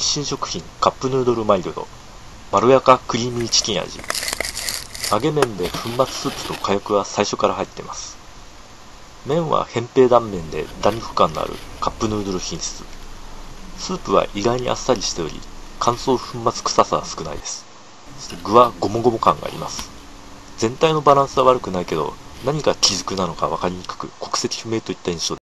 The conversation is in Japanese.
日清食品カップヌードルマイルド。まろやかクリーミーチキン味。揚げ麺で粉末スープと火薬は最初から入ってます。麺は扁平断面で弾力感のあるカップヌードル品質。スープは意外にあっさりしており乾燥粉末臭さは少ないです。そして具はゴモゴモ感があります。全体のバランスは悪くないけど何が基くなのか分かりにくく国籍不明といった印象です。